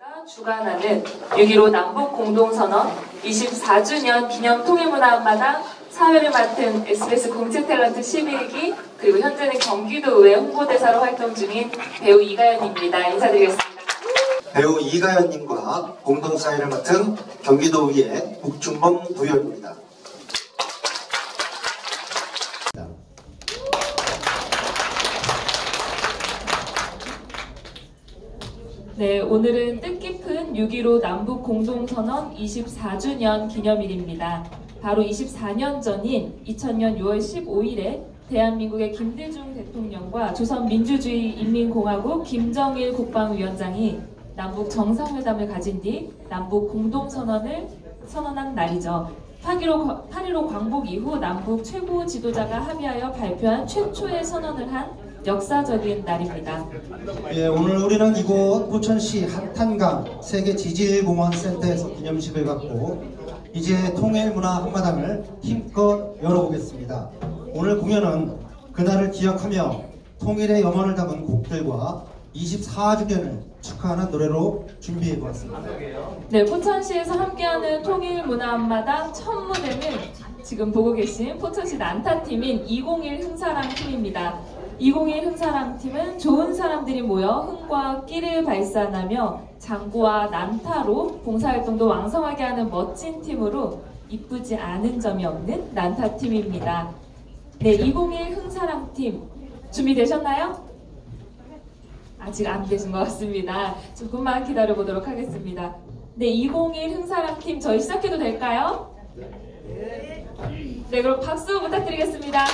가 주관하는 6.15 남북 공동선언 24주년 기념 통일문화마당 사회를 맡은 SBS 공채 탤런트 11기 그리고 현재는 경기도의회 홍보대사로 활동 중인 배우 이가연입니다. 인사드리겠습니다. 배우 이가연님과 공동사회를 맡은 경기도의회 북충범 부열입니다. 네, 오늘은 뜻깊은 6.15 남북 공동선언 24주년 기념일입니다. 바로 24년 전인 2000년 6월 15일에 대한민국의 김대중 대통령과 조선민주주의 인민공화국 김정일 국방위원장이 남북 정상회담을 가진 뒤 남북 공동선언을 선언한 날이죠. 8.15, 8.15 광복 이후 남북 최고 지도자가 합의하여 발표한 최초의 선언을 한 역사적인 날입니다. 예, 오늘 우리는 이곳 부천시 한탄강 세계지질공원센터에서 기념식을 갖고 이제 통일문화 한마당을 힘껏 열어보겠습니다. 오늘 공연은 그날을 기억하며 통일의 염원을 담은 곡들과 24주년을 축하하는 노래로 준비해 보았습니다. 네, 포천시에서 함께하는 통일문화 한마당 첫 무대는 지금 보고 계신 포천시 난타팀인 201 흥사랑 팀입니다. 201 흥사랑 팀은 좋은 사람들이 모여 흥과 끼를 발산하며 장구와 난타로 봉사활동도 왕성하게 하는 멋진 팀으로 이쁘지 않은 점이 없는 난타팀입니다. 네, 201 흥사랑 팀 준비되셨나요? 아직 안 되신 것 같습니다. 조금만 기다려 보도록 하겠습니다. 네, 201 흥사랑 팀 저희 시작해도 될까요? 네, 그럼 박수 부탁드리겠습니다.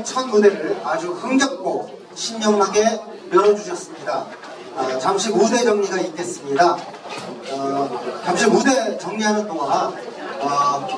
공연 첫 무대를 아주 흥겹고 신명나게 열어주셨습니다. 아, 잠시 무대 정리가 있겠습니다. 어, 잠시 무대 정리하는 동안 어,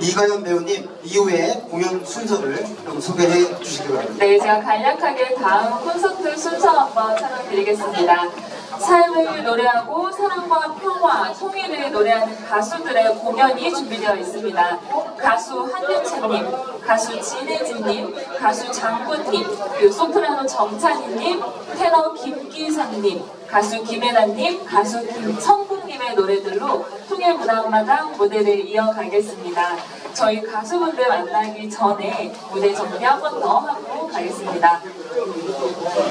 이가연 배우님 이후에 공연 순서를 좀 소개해 주시기 바랍니다. 네, 제가 간략하게 다음 콘서트 순서 한번 설명드리겠습니다. 삶을 노래하고 사랑과 평화, 통일을 노래하는 가수들의 공연이 준비되어 있습니다. 가수 한유채님, 가수 진혜진님, 가수 장군님, 그리고 소프라노 정찬희님, 테너 김기선님, 가수 김혜나님, 가수 김성국님의 노래들로 통일 문화마당 무대를 이어가겠습니다. 저희 가수분들 만나기 전에 무대 정리 한 번 더 하고 가겠습니다.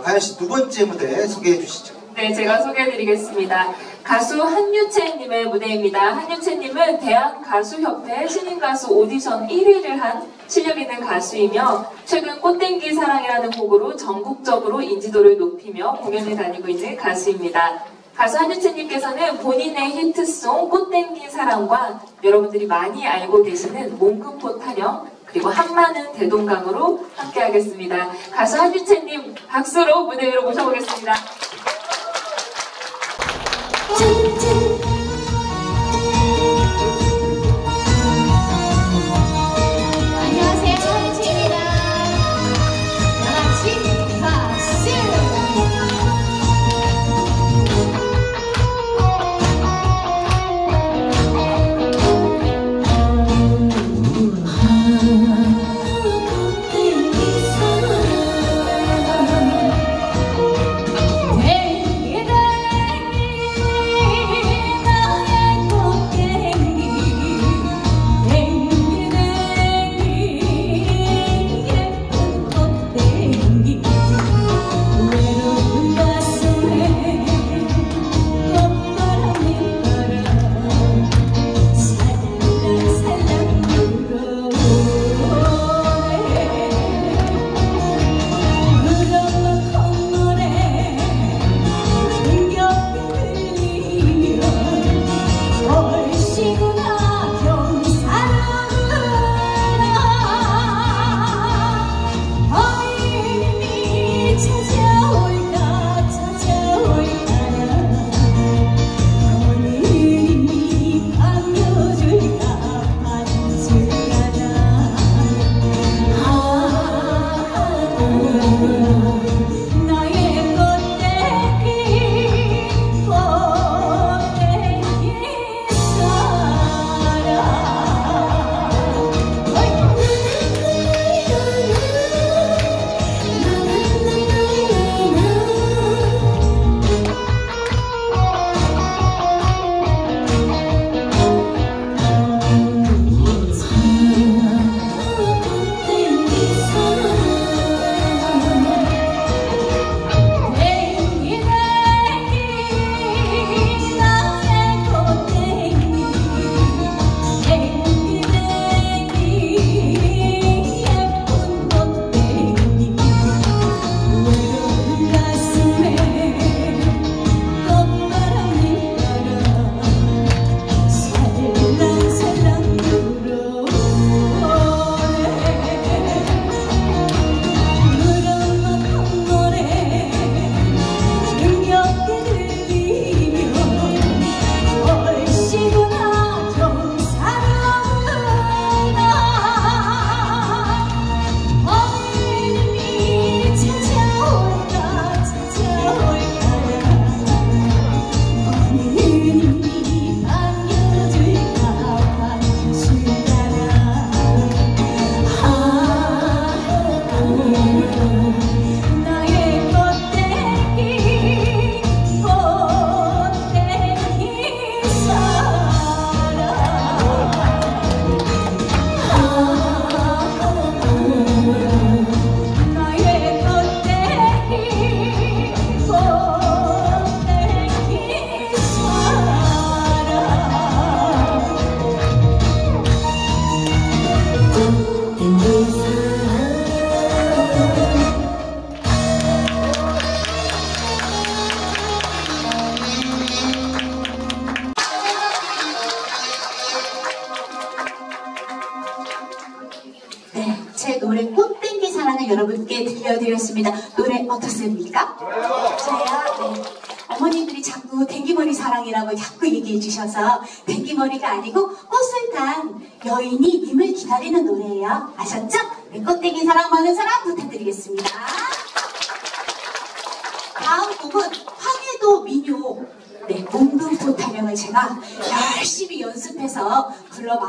가연 씨 두 번째 무대 소개해 주시죠. 네, 제가 소개해 드리겠습니다. 가수 한유채님의 무대입니다. 한유채님은 대한가수협회 신인가수 오디션 1위를 한 실력 있는 가수이며 최근 꽃땡기 사랑이라는 곡으로 전국적으로 인지도를 높이며 공연을 다니고 있는 가수입니다. 가수 한유채님께서는 본인의 히트송 꽃땡기 사랑과 여러분들이 많이 알고 계시는 몽금포 타령 그리고 한마는 대동강으로 함께하겠습니다. 가수 한유채님 박수로 무대 위로 모셔보겠습니다. 안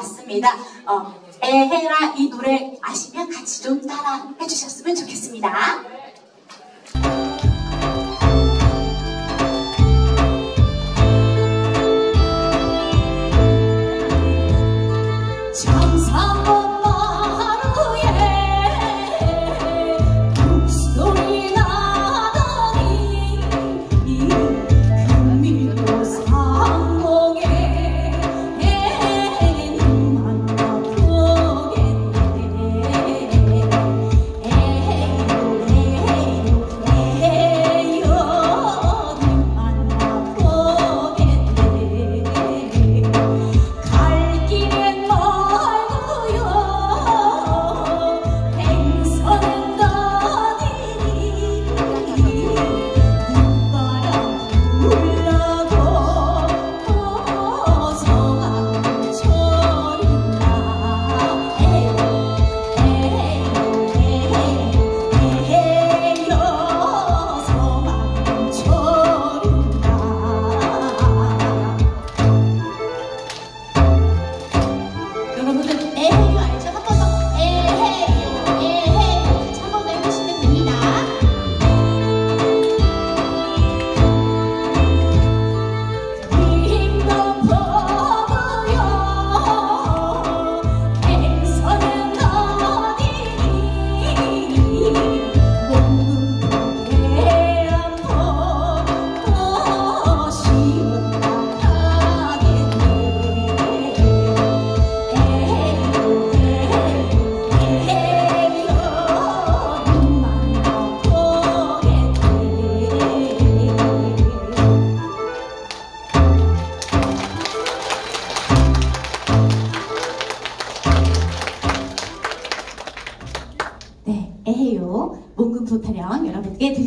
나왔습니다. 어, 에헤라 이 노래 아시면 같이 좀 따라 해주셨으면 좋겠습니다.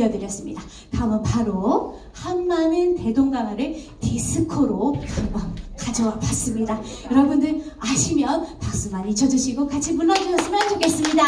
들려드렸습니다. 다음은 바로 한마는 대동강화를 디스코로 한번 가져와 봤습니다. 여러분들 아시면 박수 많이 쳐주시고 같이 불러주셨으면 좋겠습니다.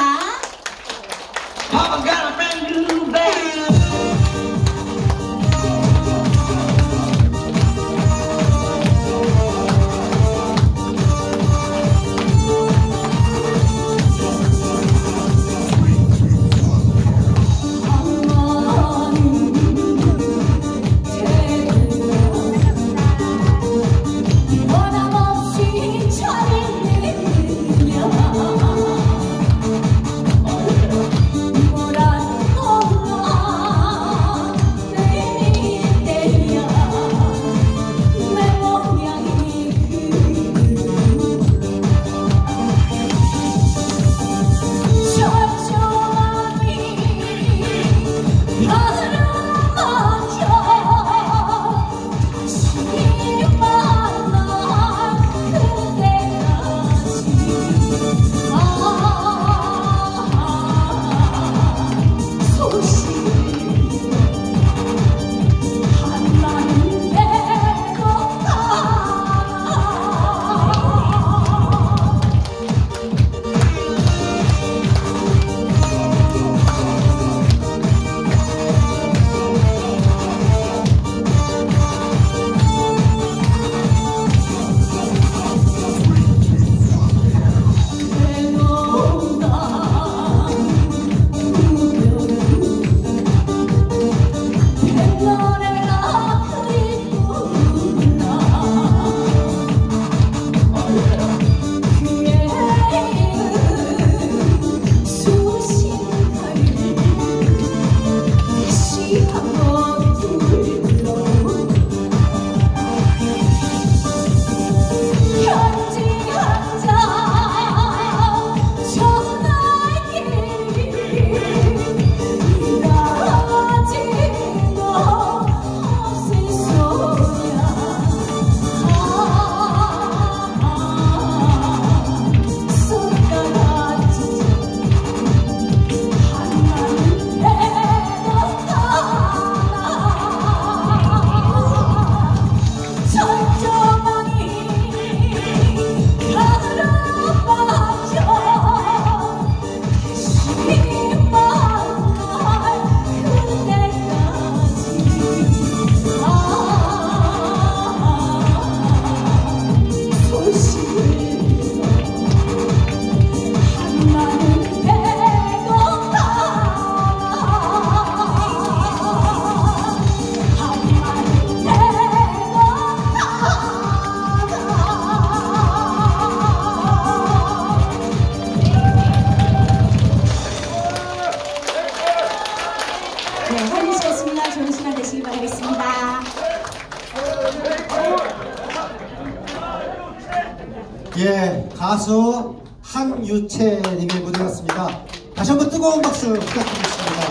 예, 가수 한유채님의 무대였습니다. 다시 한번 뜨거운 박수 부탁드리겠습니다.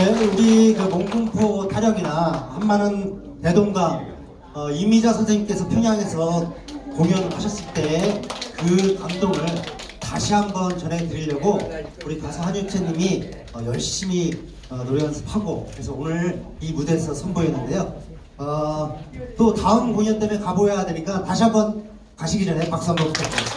예, 우리 그 몽군포 타령이나 한마는 대동강 어, 이미자 선생님께서 평양에서 공연하셨을 때 그 감동을 다시 한번 전해드리려고 우리 가수 한유채님이 어, 열심히 어, 노래 연습하고 그래서 오늘 이 무대에서 선보였는데요. 어, 또 다음 공연 때문에 가보야 되니까 다시 한번 가시기 전에 박수 한번 부탁드립니다.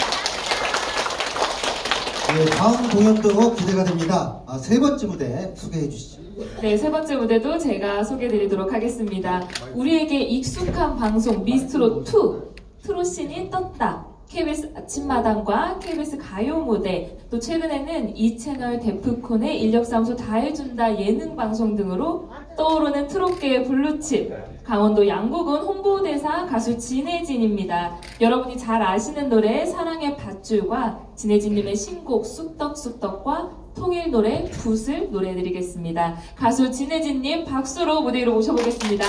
예, 다음 공연도 기대가 됩니다. 아, 세 번째 무대 소개해 주시죠. 네, 세 번째 무대도 제가 소개드리도록 하겠습니다. 우리에게 익숙한 방송 미스트롯2 트롯신이 떴다. KBS 아침마당과 KBS 가요 무대, 또 최근에는 이 채널 데프콘의 인력사무소 다 해준다 예능 방송 등으로 떠오르는 트롯계의 블루칩, 강원도 양구군 홍보대사 가수 진혜진입니다. 여러분이 잘 아시는 노래 사랑의 밧줄과 진혜진님의 신곡 쑥떡쑥떡과 통일 노래 붓을 노래해드리겠습니다. 가수 진혜진님 박수로 무대 위로 모셔보겠습니다.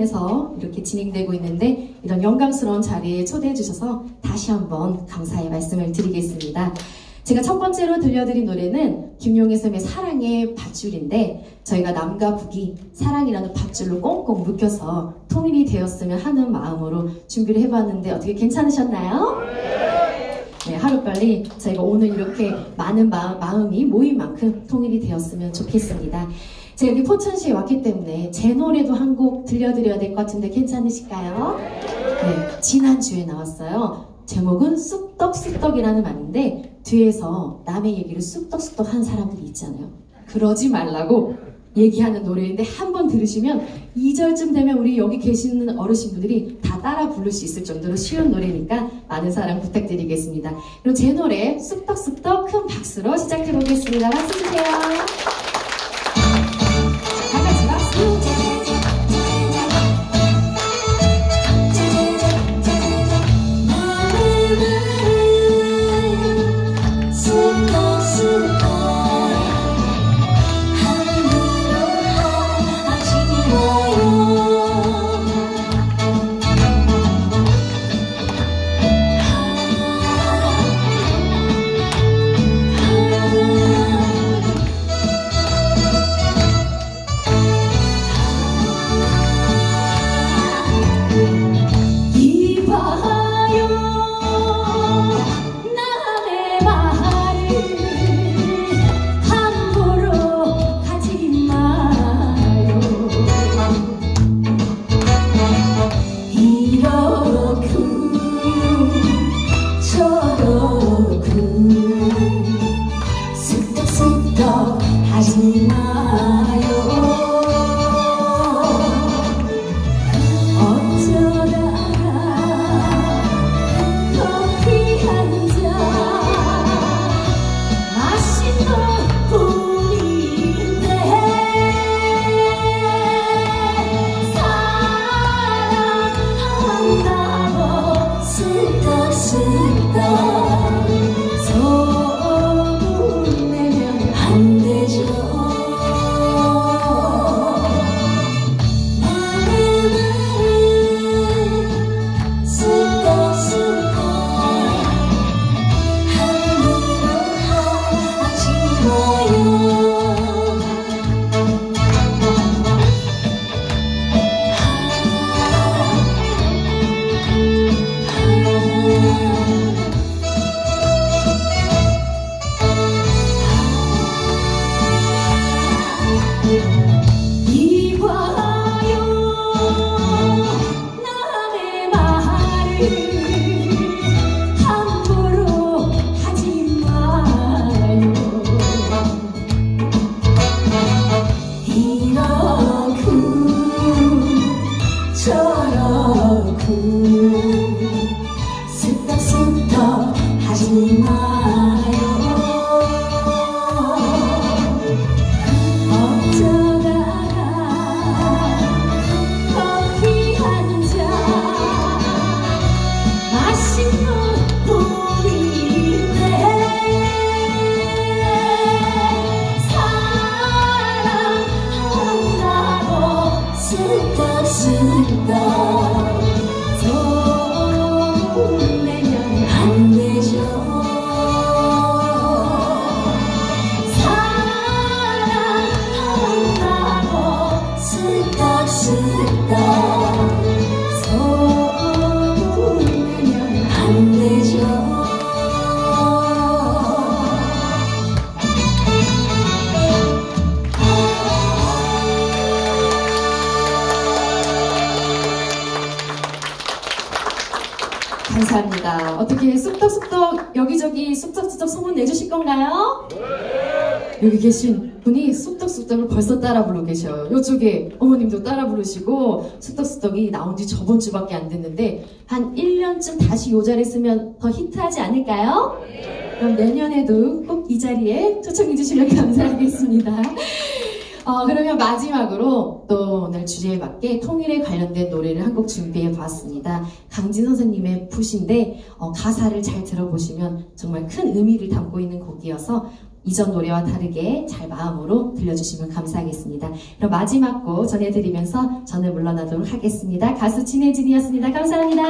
포천에서 이렇게 진행되고 있는데 이런 영광스러운 자리에 초대해 주셔서 다시 한번 감사의 말씀을 드리겠습니다. 제가 첫 번째로 들려드린 노래는 김용희 쌤의 사랑의 밧줄인데 저희가 남과 북이 사랑이라는 밧줄로 꽁꽁 묶여서 통일이 되었으면 하는 마음으로 준비를 해봤는데 어떻게 괜찮으셨나요? 네, 하루빨리 저희가 오늘 이렇게 많은 마, 마음이 모인 만큼 통일이 되었으면 좋겠습니다. 제가 여기 포천시에 왔기 때문에 제 노래도 한 곡 들려드려야 될 것 같은데 괜찮으실까요? 네, 지난주에 나왔어요. 제목은 쑥떡쑥떡이라는 말인데 뒤에서 남의 얘기를 쑥떡쑥떡 하는 사람들이 있잖아요. 그러지 말라고 얘기하는 노래인데 한 번 들으시면 2절쯤 되면 우리 여기 계시는 어르신분들이 다 따라 부를 수 있을 정도로 쉬운 노래니까 많은 사랑 부탁드리겠습니다. 그럼 제 노래 쑥떡쑥떡 큰 박수로 시작해 보겠습니다. 박수 주세요. 쑥떡쑥떡 소문 내주실 건가요? 여기 계신 분이 쑥떡쑥떡을 벌써 따라 부르고 계셔요. 이쪽에 어머님도 따라 부르시고 쑥떡쑥떡이 나온 지 저번 주밖에 안 됐는데 한 1년쯤 다시 이 자리에 쓰면 더 히트하지 않을까요? 그럼 내년에도 꼭 이 자리에 초청해 주시면 감사하겠습니다. 어, 그러면 마지막으로 또 오늘 주제에 맞게 통일에 관련된 노래를 한 곡 준비해 보았습니다. 강진 선생님의 푸신데 어, 가사를 잘 들어보시면 정말 큰 의미를 담고 있는 곡이어서 이전 노래와 다르게 잘 마음으로 들려주시면 감사하겠습니다. 그럼 마지막 곡 전해드리면서 저는 물러나도록 하겠습니다. 가수 진혜진이었습니다. 감사합니다.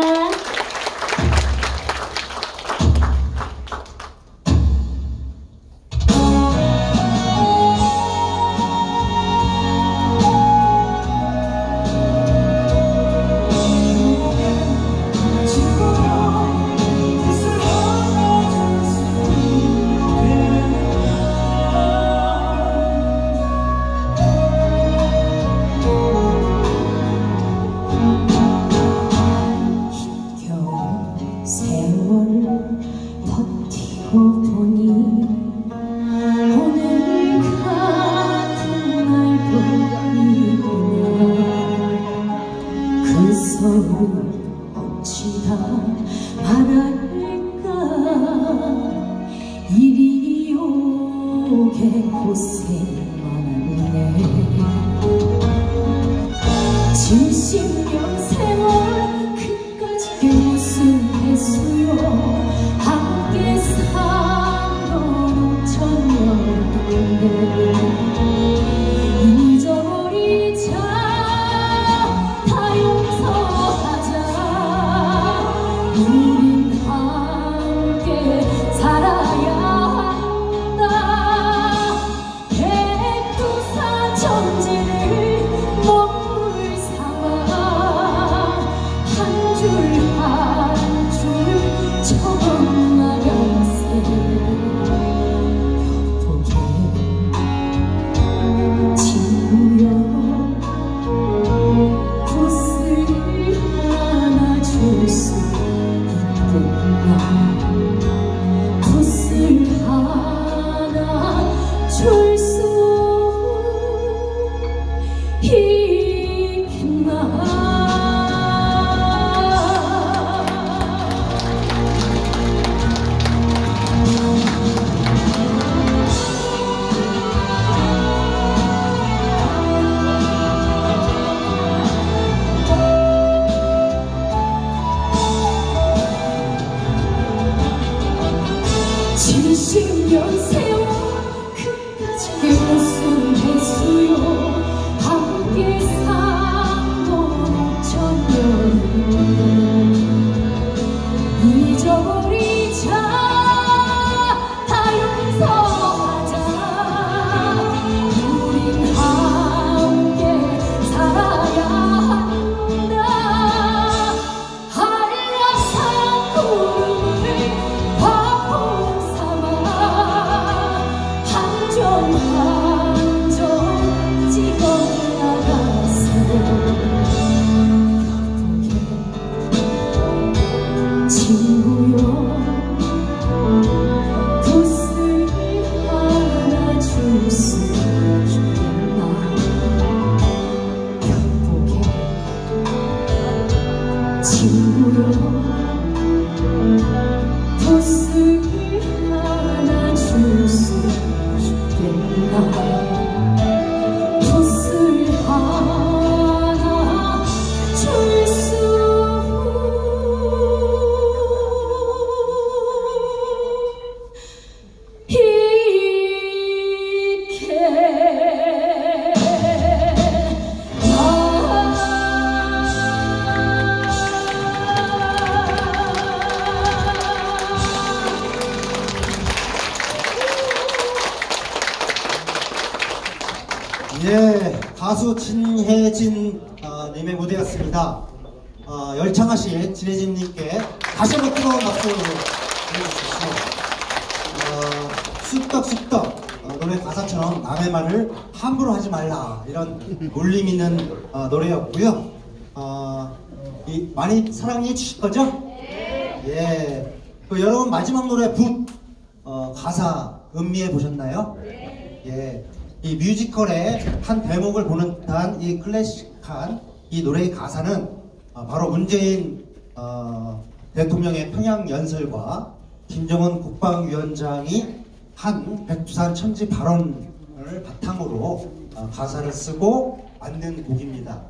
이 클래식한 이 노래의 가사는 어, 바로 문재인 어, 대통령의 평양 연설과 김정은 국방위원장이 한 백두산 천지 발언을 바탕으로 어, 가사를 쓰고 만든 곡입니다.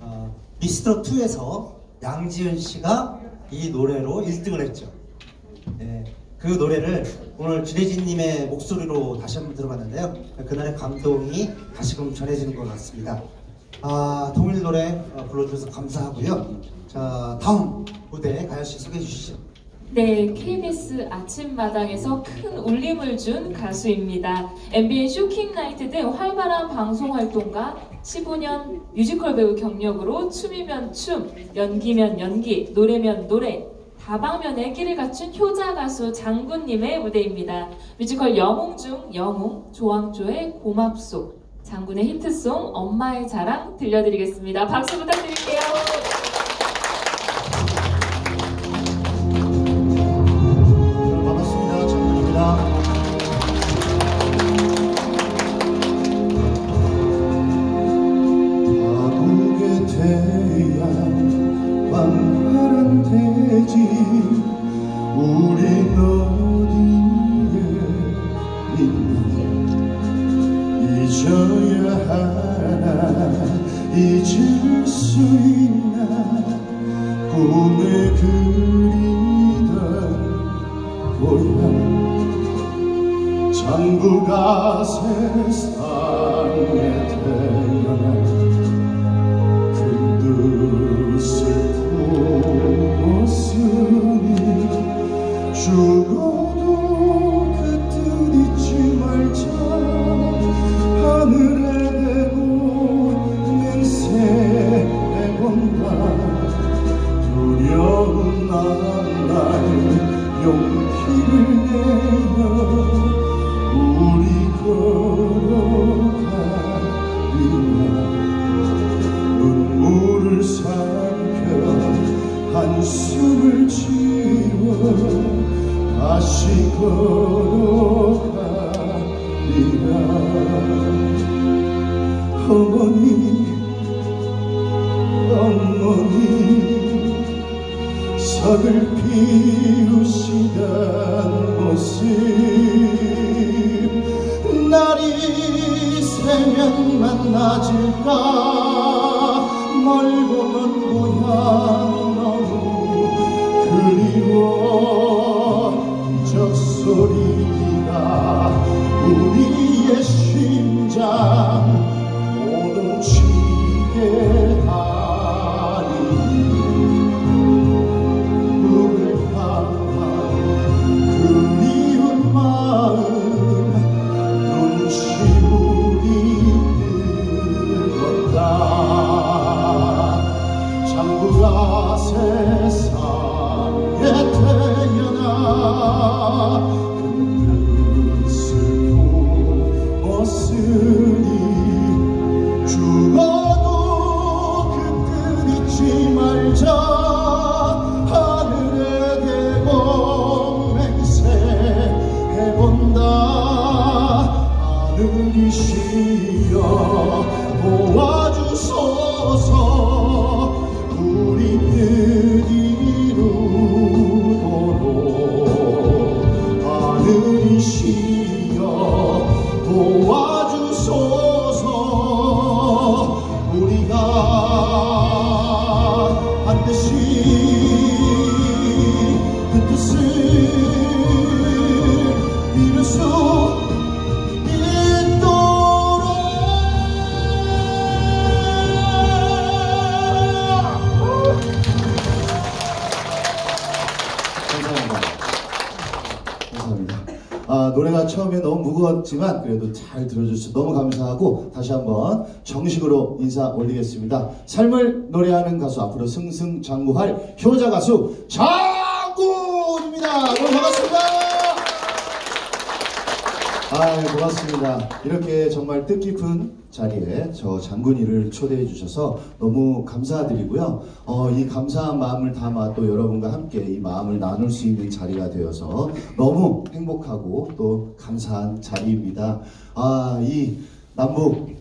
어, 미스터 2에서 양지은 씨가 이 노래로 1등을 했죠. 네, 그 노래를 오늘 진혜진님의 목소리로 다시 한번 들어봤는데요. 그날의 감동이 다시금 전해지는 것 같습니다. 아, 통일 노래 어, 불러주셔서 감사하고요. 자, 다음 무대 가연 씨 소개해 주시죠. 네, KBS 아침마당에서 큰 울림을 준 가수입니다. MBN 쇼킹 나이트 등 활발한 방송 활동과 15년 뮤지컬 배우 경력으로 춤이면 춤, 연기면 연기, 노래면 노래, 다방면에 끼를 갖춘 효자 가수 장군님의 무대입니다. 뮤지컬 영웅 중 영웅, 조항조의 고맙소, 장군의 히트송 엄마의 자랑 들려드리겠습니다. 박수 부탁드릴게요. 나날 용기를 내어 우리 걸어가리라 눈물을 삼켜 한숨을 지워 다시 걸어 석을 무거웠지만 그래도 잘 들어주셔서 너무 감사하고 다시 한번 정식으로 인사 올리겠습니다. 삶을 노래하는 가수 앞으로 승승장구할 효자 가수 장군입니다. 너무 반갑습니다. 아, 고맙습니다. 이렇게 정말 뜻깊은 자리에 저 장군이를 초대해 주셔서 너무 감사드리고요. 어, 이 감사한 마음을 담아 또 여러분과 함께 이 마음을 나눌 수 있는 자리가 되어서 너무 행복하고 또 감사한 자리입니다. 아, 이 남북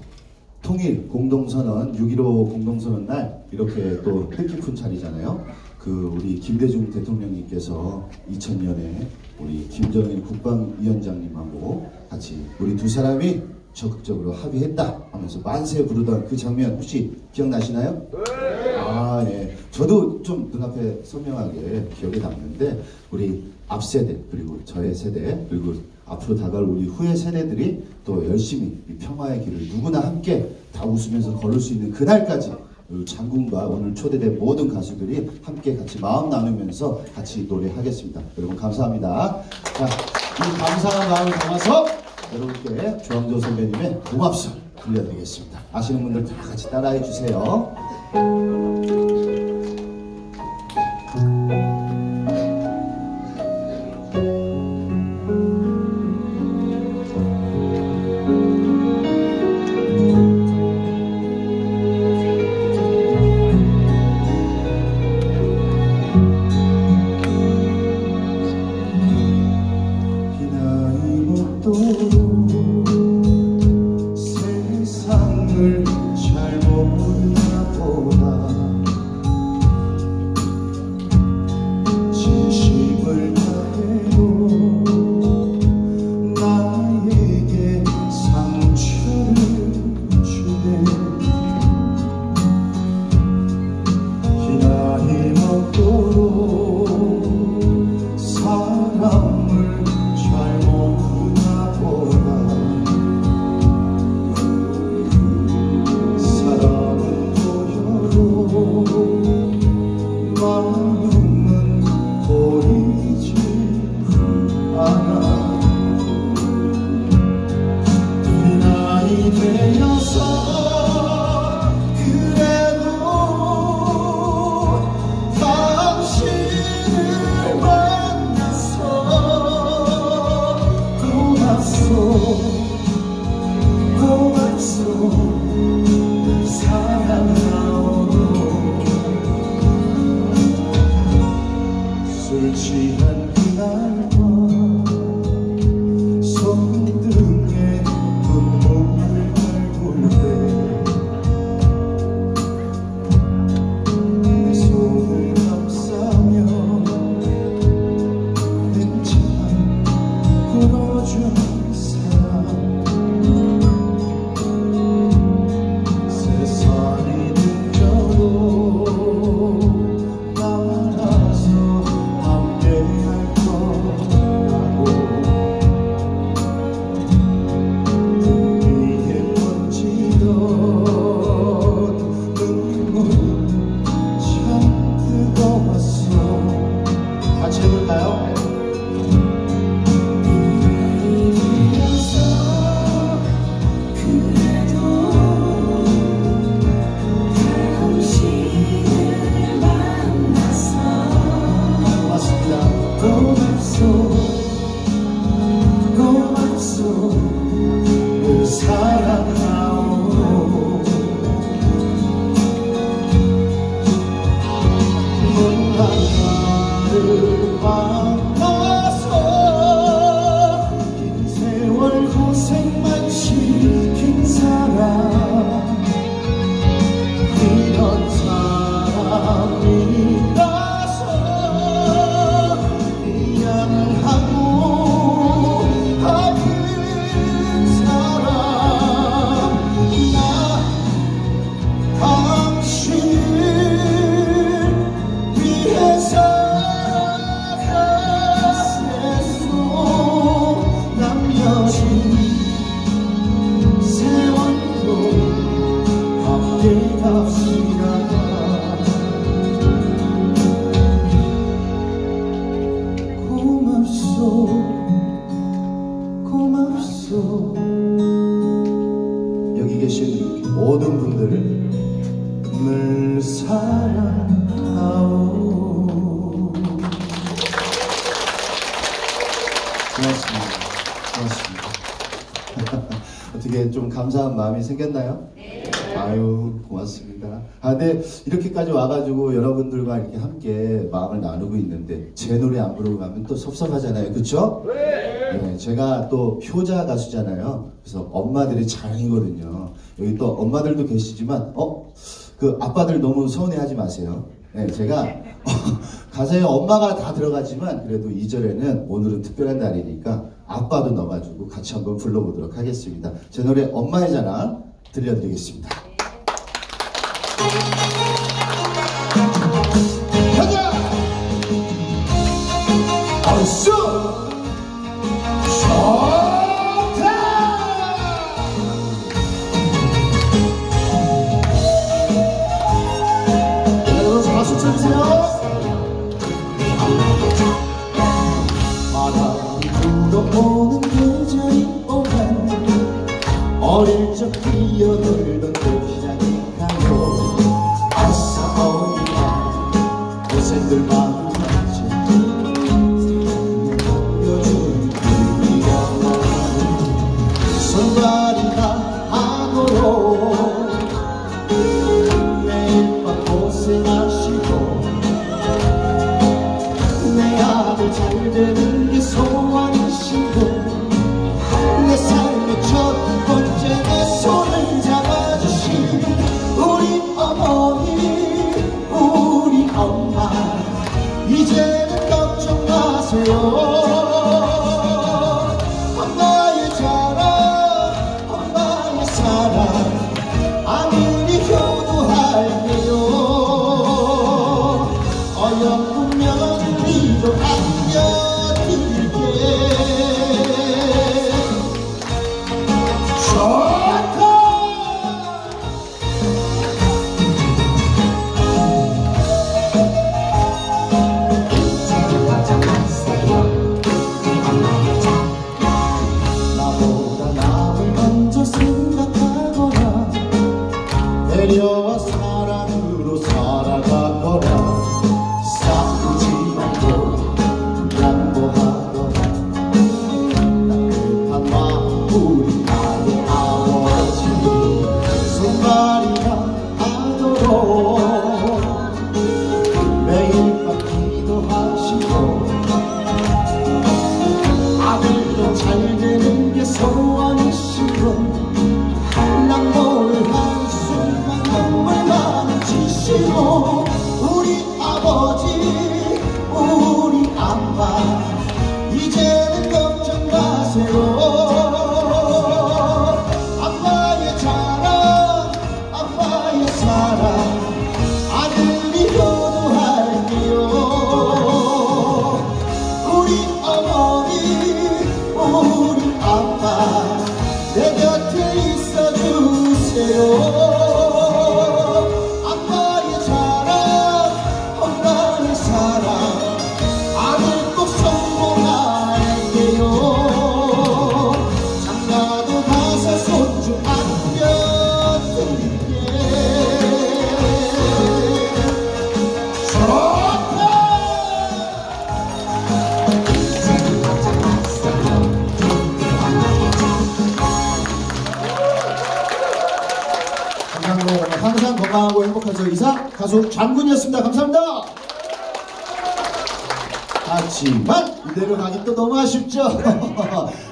통일 공동선언 6.15 공동선언 날 이렇게 또 뜻깊은 자리잖아요. 그 우리 김대중 대통령님께서 2000년에 우리 김정일 국방위원장님하고 같이 우리 두 사람이 적극적으로 합의했다 하면서 만세 부르던 그 장면 혹시 기억나시나요? 아, 예. 저도 좀 눈앞에 선명하게 기억에 남는데 우리 앞 세대 그리고 저의 세대 그리고 앞으로 다가올 우리 후의 세대들이 또 열심히 이 평화의 길을 누구나 함께 다 웃으면서 걸을 수 있는 그날까지 장군과 오늘 초대된 모든 가수들이 함께 같이 마음 나누면서 같이 노래하겠습니다. 여러분 감사합니다. 자, 이 감사한 마음을 담아서 여러분께 조항조 선배님의 동합설 들려드리겠습니다. 아시는 분들 다 같이 따라해 주세요. 함 이렇게까지 와가지고 여러분들과 이렇게 함께 마음을 나누고 있는데 제 노래 안 부르고 가면 또 섭섭하잖아요, 그렇죠? 네. 제가 또 효자 가수잖아요. 그래서 엄마들이 자랑이거든요. 여기 또 엄마들도 계시지만 어 그 아빠들 너무 서운해하지 마세요. 네, 제가 가사에 엄마가 다 들어가지만 그래도 2절에는 오늘은 특별한 날이니까 아빠도 넣어가지고 같이 한번 불러보도록 하겠습니다. 제 노래 엄마의 자랑 들려드리겠습니다.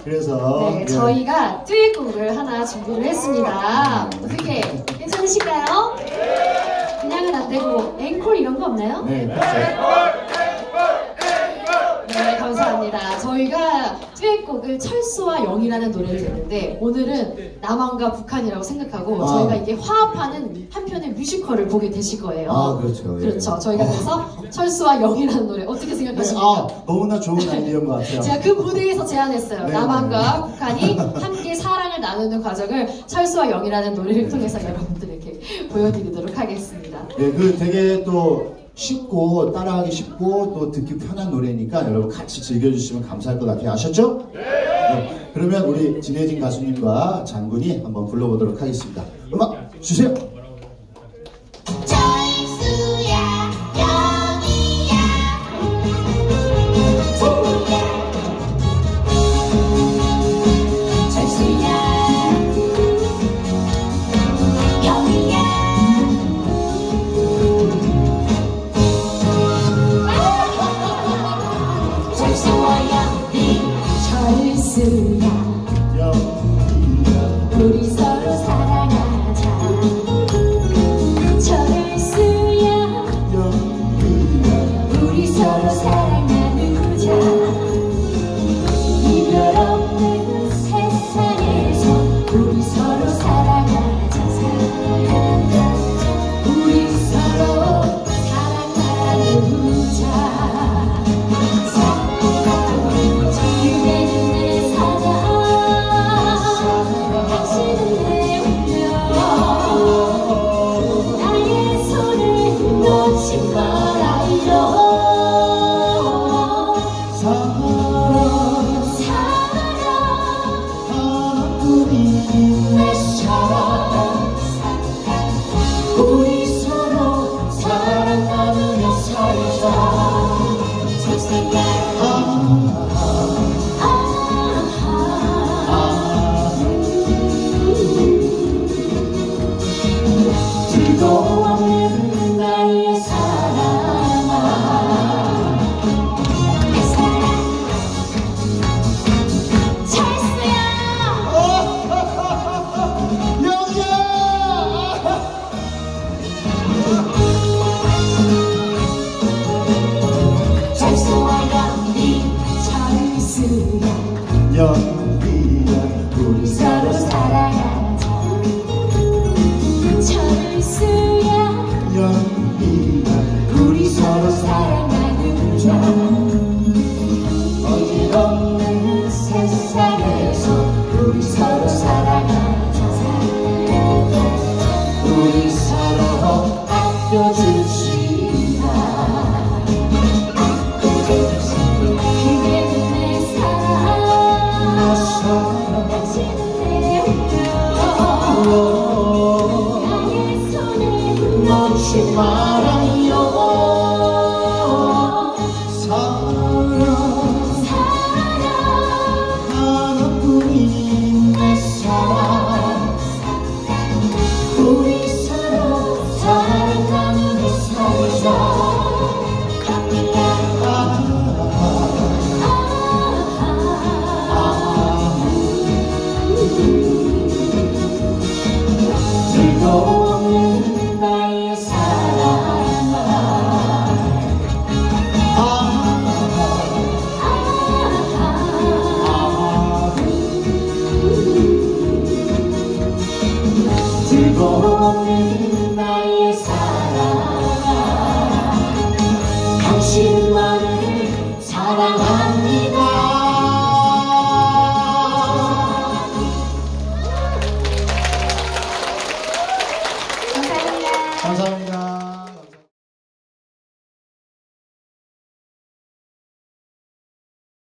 그래서 네, 예. 저희가 듀엣곡을 하나 준비를 했습니다. 어떻게 괜찮으신가요? 그냥은 안 되고 앵콜 이런 거 없나요? 네, 그렇죠. 네, 감사합니다. 저희가 듀엣곡을 철수와 영이라는 노래를 냈는데 오늘 은 남한과 북한이라고 생각하고 아. 저희가 이게 화합하는 한편의 뮤지컬을 보게 되실 거예요. 아, 그렇죠. 예. 그렇죠. 저희가 그래서 철수와 영이라는 노래 어떻게 네, 생각하십니까? 아, 너무나 좋은 아이디어인 것 같아요. 제가 그 무대에서 제안했어요. 네, 남한과 북한이 함께 사랑을 나누는 과정을 철수와 영이라는 노래를 통해서 여러분들에게 보여드리도록 하겠습니다. 네, 그 되게 또 쉽고 따라하기 쉽고 또 듣기 편한 노래니까 여러분 같이 즐겨주시면 감사할 것 같아요. 아셨죠? 네. 그러면 우리 진혜진 가수님과 장군이 한번 불러보도록 하겠습니다. 음악 주세요. 년